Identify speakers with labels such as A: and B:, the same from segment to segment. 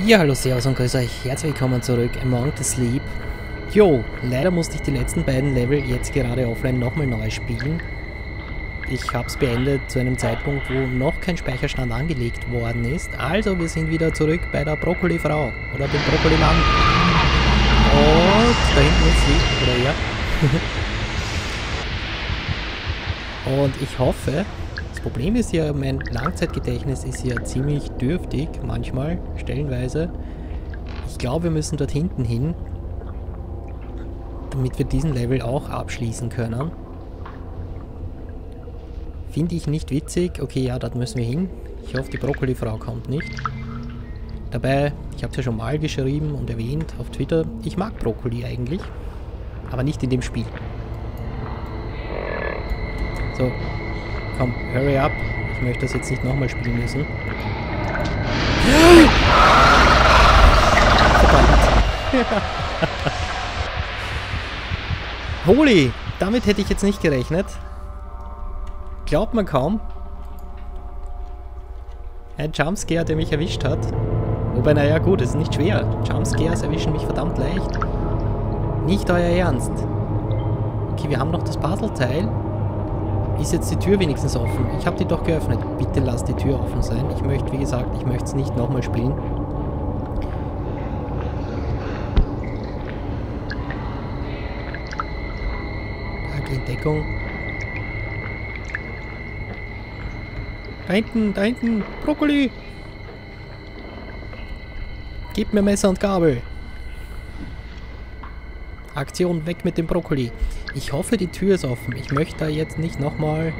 A: Ja, hallo, servus und grüß euch. Herzlich willkommen zurück Among the Sleep. Jo, leider musste ich die letzten beiden Level jetzt gerade offline nochmal neu spielen. Ich habe es beendet zu einem Zeitpunkt, wo noch kein Speicherstand angelegt worden ist. Also, wir sind wieder zurück bei der Brokkoli-Frau oder dem Brokkoli-Mann. Und da hinten ist sie, oder ja. und ich hoffe, Problem ist ja, mein Langzeitgedächtnis ist ja ziemlich dürftig, manchmal, stellenweise. Ich glaube, wir müssen dort hinten hin, damit wir diesen Level auch abschließen können. Finde ich nicht witzig. Okay, ja, dort müssen wir hin. Ich hoffe, die Brokkoli-Frau kommt nicht. Dabei, ich habe es ja schon mal geschrieben und erwähnt auf Twitter, ich mag Brokkoli eigentlich, aber nicht in dem Spiel. So, Komm, hurry up. Ich möchte das jetzt nicht nochmal spielen müssen. Verdammt. Holy! Damit hätte ich jetzt nicht gerechnet. Glaubt man kaum. Ein Jumpscare, der mich erwischt hat. Wobei, naja gut, es ist nicht schwer. Jumpscares erwischen mich verdammt leicht. Nicht euer Ernst. Okay, wir haben noch das Puzzleteil. Ist jetzt die Tür wenigstens offen? Ich habe die doch geöffnet. Bitte lass die Tür offen sein. Ich möchte, wie gesagt, ich möchte es nicht nochmal spielen. Da geht Deckung. Da hinten, da hinten, Brokkoli! Gib mir Messer und Gabel. Aktion, weg mit dem Brokkoli. Ich hoffe, die Tür ist offen. Ich möchte da jetzt nicht nochmal...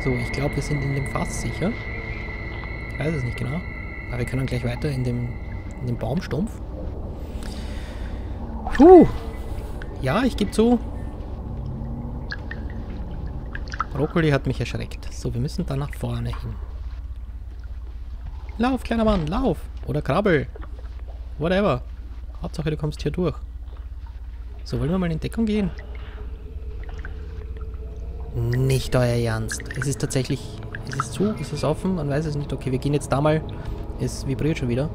A: So, ich glaube, wir sind in dem Fass sicher. Ich weiß es nicht genau. Aber wir können gleich weiter in dem, in dem Baumstumpf. Puh. Ja, ich gebe zu. Brokkoli hat mich erschreckt. So, wir müssen da nach vorne hin. Lauf, kleiner Mann, lauf. Oder krabbel. Whatever. Hauptsache, du kommst hier durch. So, wollen wir mal in Deckung gehen? Nicht euer Ernst. Es ist tatsächlich... Es ist zu, es ist offen, man weiß es nicht. Okay, wir gehen jetzt da mal. Es vibriert schon wieder.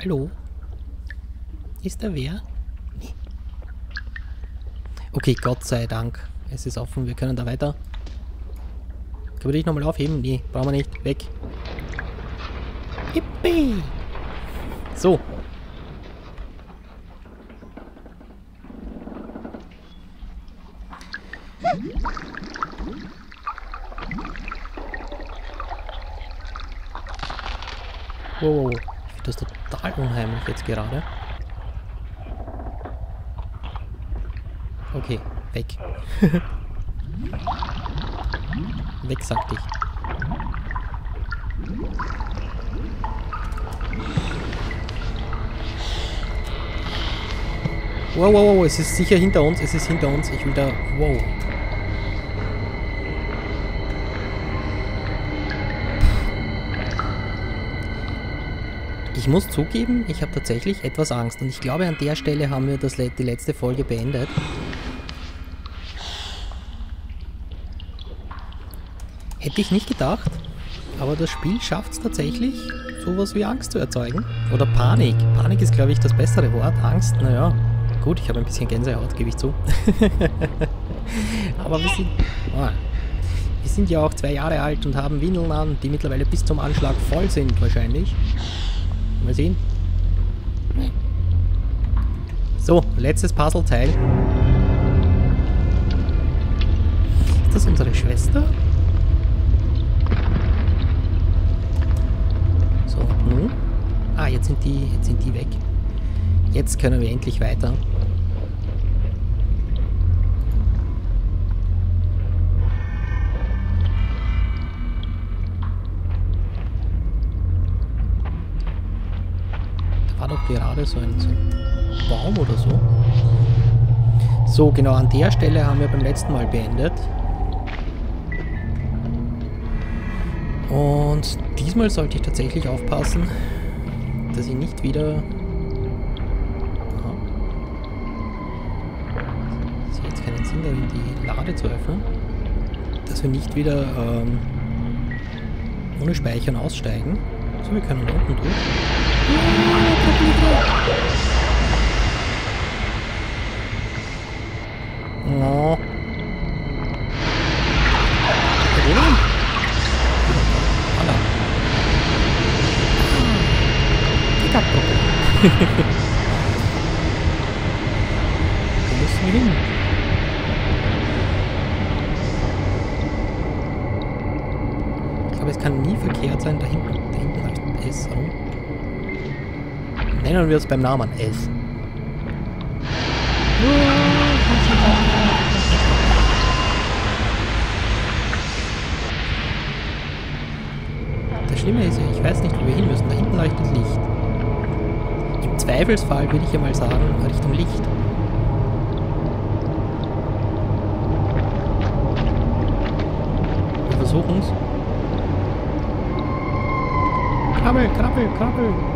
A: Hallo? Ist da wer? Nee. Okay, Gott sei Dank. Es ist offen, wir können da weiter. Können wir dich nochmal aufheben? Nee, brauchen wir nicht. Weg. Yippie! So. Wow, ich finde das total unheimlich jetzt gerade. Okay, weg. Weg, sagte ich. Wow, wow, wow, es ist sicher hinter uns, es ist hinter uns. Ich will da... Wow. Ich muss zugeben, ich habe tatsächlich etwas Angst. Und ich glaube, an der Stelle haben wir das, die letzte Folge beendet. Hätte ich nicht gedacht, aber das Spiel schafft es tatsächlich, sowas wie Angst zu erzeugen. Oder Panik. Panik ist, glaube ich, das bessere Wort. Angst, naja, gut, ich habe ein bisschen Gänsehaut, gebe ich zu. aber wir sind, oh, wir sind ja auch zwei Jahre alt und haben Windeln an, die mittlerweile bis zum Anschlag voll sind wahrscheinlich. Mal sehen. So, letztes Puzzleteil. Ist das unsere Schwester? Ah, jetzt sind die, jetzt sind die weg. Jetzt können wir endlich weiter. War doch gerade so ein, so ein Baum oder so. So, genau an der Stelle haben wir beim letzten Mal beendet. Und diesmal sollte ich tatsächlich aufpassen, dass ich nicht wieder... Aha. Das hat jetzt keinen Sinn darin, die Lade zu öffnen. Dass wir nicht wieder ähm, ohne Speichern aussteigen. So, wir können unten durch. Oh. Warum? Voilà. Gigaproppe. Wo müssen wir hin? Ich glaube, es kann nie verkehrt sein, da hinten, da hinten S rum. Nennen wir es beim Namen S. Das Schlimme ist ja, ich weiß nicht, wo wir hin müssen. Da hinten leuchtet Licht. Im Zweifelsfall würde ich ja mal sagen, Richtung Licht. Wir versuchen es. Krabbel, krabbel, krabbel.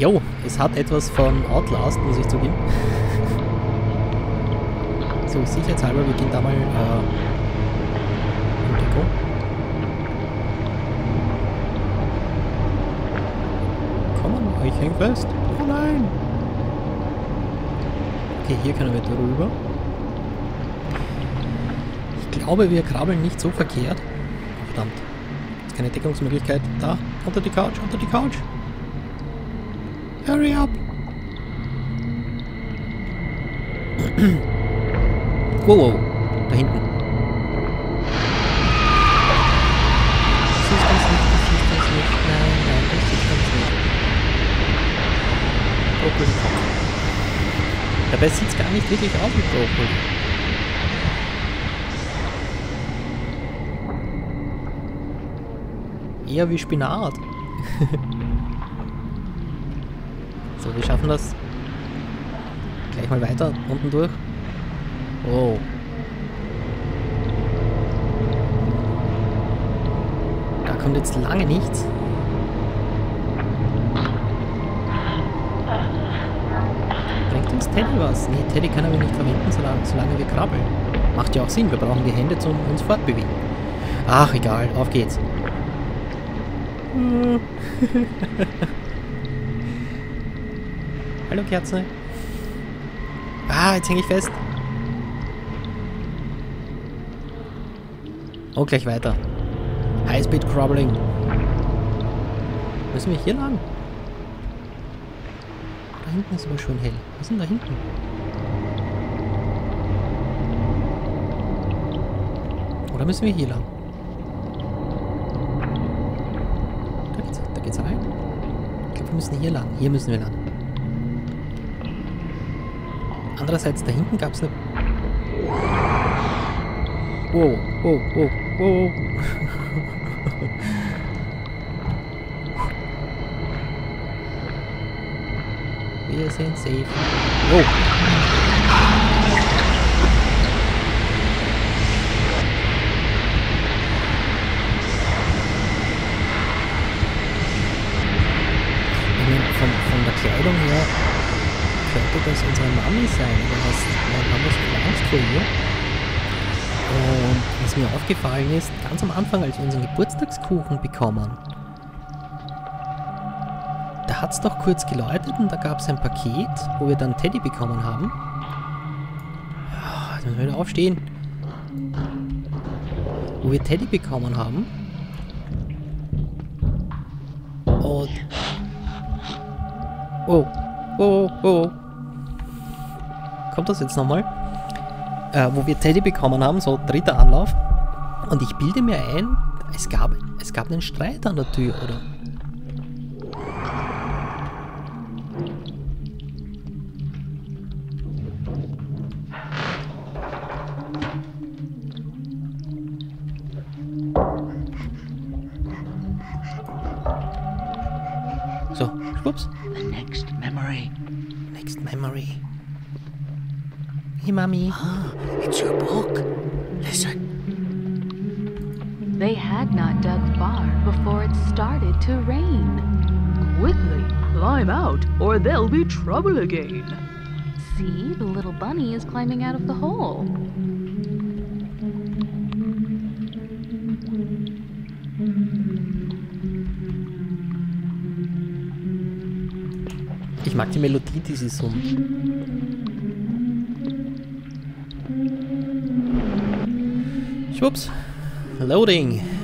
A: Jo, es hat etwas von Outlast, muss ich zugeben. so, sicherheitshalber, wir gehen da mal äh, in Deko. Komm ich häng fest. Oh nein! Okay, hier können wir drüber. Ich glaube, wir krabbeln nicht so verkehrt. Verdammt. Keine Deckungsmöglichkeit. Da, unter die Couch, unter die Couch. Hurry up! wow, wow, da hinten. Das ist das nicht, das ist das nicht. Nein, nein, das ist das nicht. Brokkoli. Dabei sieht es gar nicht wirklich aus wie Brokkoli. Eher wie Spinat. So, wir schaffen das. Gleich mal weiter, unten durch. Oh. Da kommt jetzt lange nichts. Bringt uns Teddy was? Nee, Teddy kann aber nicht verwenden, solange, solange wir krabbeln. Macht ja auch Sinn, wir brauchen die Hände zum uns fortbewegen. Ach, egal, auf geht's. Hallo Kerze. Ah, jetzt hänge ich fest. Oh, gleich weiter. Highspeed Crawling. Müssen wir hier lang? Da hinten ist aber schön hell. Was ist denn da hinten? Oder müssen wir hier lang? Da geht's, da geht's rein. Ich glaube, wir müssen hier lang. Hier müssen wir lang. Andererseits, da hinten gab es eine... Wow, wow, wow, wow. Wir sind safe. Oh. Mami sein, aber was, haben das viel Angst. Und was mir aufgefallen ist, ganz am Anfang, als wir unseren Geburtstagskuchen bekommen, da hat es doch kurz geläutet und da gab es ein Paket, wo wir dann Teddy bekommen haben. Ah, Jetzt müssen wir wieder aufstehen. Wo wir Teddy bekommen haben. Und... Oh, oh, oh. Kommt das jetzt nochmal? Äh, wo wir Teddy bekommen haben, so dritter Anlauf. Und ich bilde mir ein, es gab, es gab einen Streit an der Tür, oder? Hey, Mami.
B: Ah, it's your book. Listen.
C: They had not dug far before it started to rain.
D: Quickly, climb out, or there'll be trouble again.
C: See, the little bunny is climbing out of the hole.
A: Ich mag die Melodie, die sie summt. Schwupps. Loading.